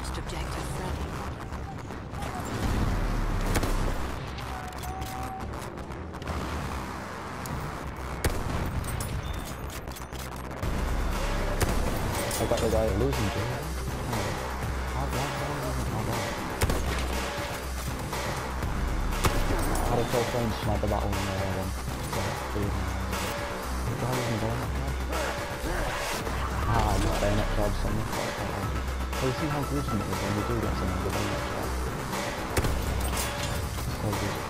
Last objective ready. I got the guy losing to him. I had a full frame sniper battle in there one. What the hell is he going Ah, I'm not there, not jobs on the 他的信号不是很成功就这个点先能够帮你找到